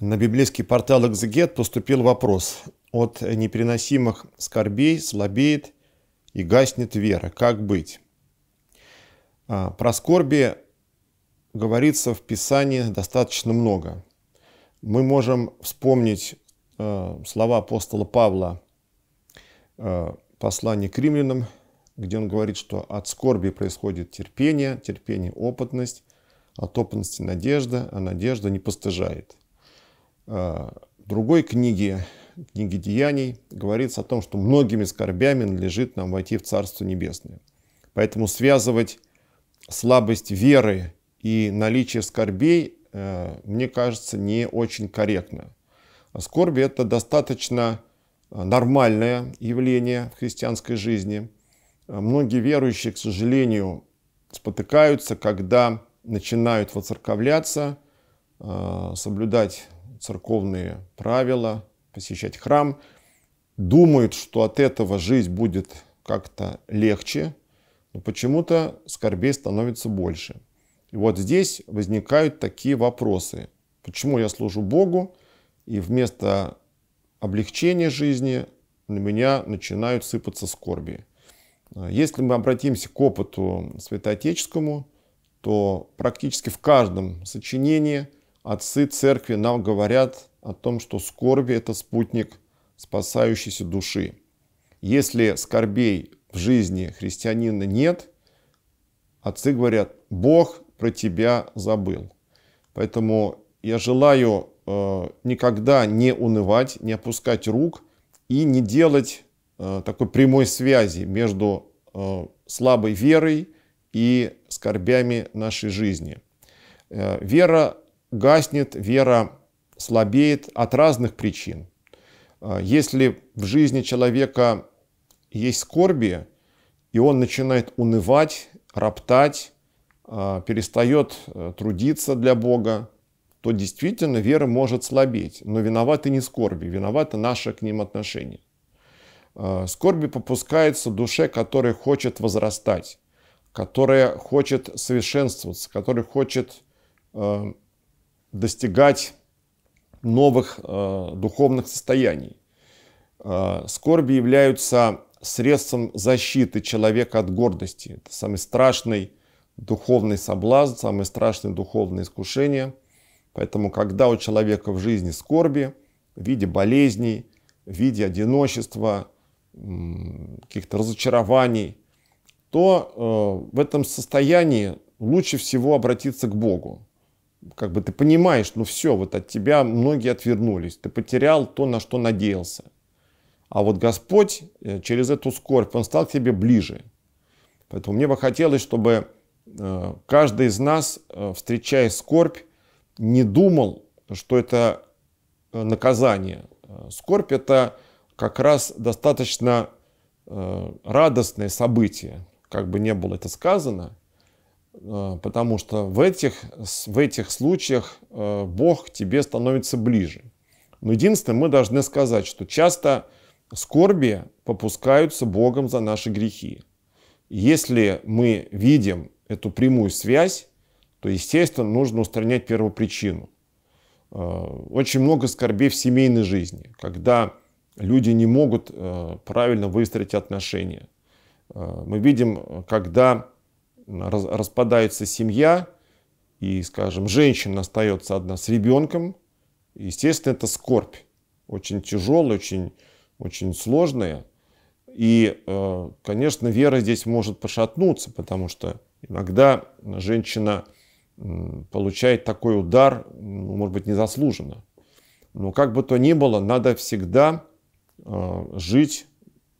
На библейский портал «Экзегет» поступил вопрос. От непереносимых скорбей слабеет и гаснет вера. Как быть? А, про скорби говорится в Писании достаточно много. Мы можем вспомнить э, слова апостола Павла, э, послание к римлянам, где он говорит, что от скорби происходит терпение, терпение – опытность, от опытности – надежда, а надежда не постыжает. Э, в другой книге, книге Деяний, говорится о том, что многими скорбями надлежит нам войти в Царство Небесное. Поэтому связывать слабость веры и наличие скорбей, э, мне кажется, не очень корректно. А скорби – это достаточно э, нормальное явление в христианской жизни. Э, многие верующие, к сожалению, спотыкаются, когда начинают воцерковляться, соблюдать церковные правила, посещать храм, думают, что от этого жизнь будет как-то легче, но почему-то скорбей становится больше – и вот здесь возникают такие вопросы. Почему я служу Богу, и вместо облегчения жизни на меня начинают сыпаться скорби? Если мы обратимся к опыту святоотеческому, то практически в каждом сочинении отцы церкви нам говорят о том, что скорби – это спутник спасающейся души. Если скорбей в жизни христианина нет, отцы говорят, Бог про тебя забыл. Поэтому я желаю э, никогда не унывать, не опускать рук и не делать э, такой прямой связи между э, слабой верой и скорбями нашей жизни. Э, вера гаснет, вера слабеет от разных причин. Э, если в жизни человека есть скорби, и он начинает унывать, роптать, а, перестает э, трудиться для Бога, то действительно вера может слабеть. Но виноваты не скорби, виноваты наше к ним отношение. А, скорби попускается душе, которая хочет возрастать, которая хочет совершенствоваться, которая хочет э, достигать новых э, духовных состояний. Скорби являются средством защиты человека от гордости. Это самый страшный духовный соблазн, самое страшное духовное искушение. Поэтому, когда у человека в жизни скорби, в виде болезней, в виде одиночества, каких-то разочарований, то э, в этом состоянии лучше всего обратиться к Богу. Как бы ты понимаешь, ну все, вот от тебя многие отвернулись, ты потерял то, на что надеялся. А вот Господь э, через эту скорбь, Он стал к тебе ближе. Поэтому мне бы хотелось, чтобы Э, каждый из нас, э, встречая скорбь, не думал, что это наказание. Скорбь – это как раз достаточно радостное событие, как бы не было это сказано, потому что в этих, в этих случаях Бог тебе становится ближе. Но единственное, мы должны сказать, что часто скорби попускаются Богом за наши грехи. Если мы видим эту прямую связь, то, естественно, нужно устранять первопричину. Э, очень много скорбей в семейной жизни, когда люди не могут э, правильно выстроить отношения. Э, мы видим, когда распадается семья, и, скажем, женщина остается одна с ребенком, естественно, это скорбь. Очень тяжелая, очень, очень сложная. И, конечно, вера здесь может пошатнуться, потому что Иногда женщина получает такой удар, ну, может быть, незаслуженно. Но как бы то ни было, надо всегда э, жить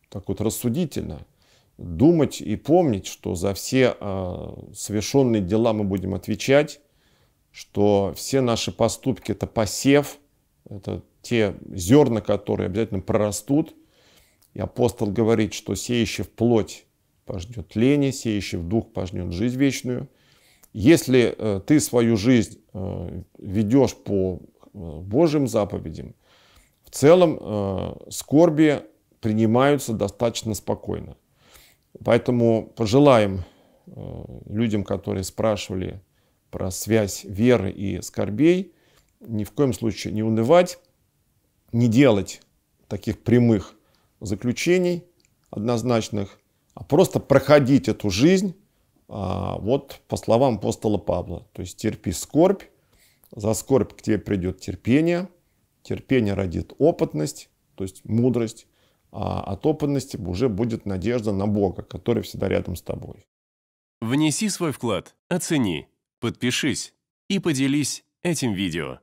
так вот рассудительно, думать и помнить, что за все э, совершенные дела мы будем отвечать, что все наши поступки – это посев, это те зерна, которые обязательно прорастут. И апостол говорит, что сеющий в плоть пожнет лени, сеющий в дух пожнет жизнь вечную. Если э, ты свою жизнь э, ведешь по Божьим заповедям, в целом скорби принимаются достаточно спокойно. Поэтому пожелаем э, людям, которые спрашивали про связь веры и скорбей, ни в коем случае не унывать, не делать таких прямых заключений однозначных, а просто проходить эту жизнь, а, вот по словам апостола Павла. То есть терпи скорбь, за скорбь к тебе придет терпение, терпение родит опытность, то есть мудрость, а от опытности уже будет надежда на Бога, который всегда рядом с тобой. Внеси свой вклад, оцени, подпишись и поделись этим видео.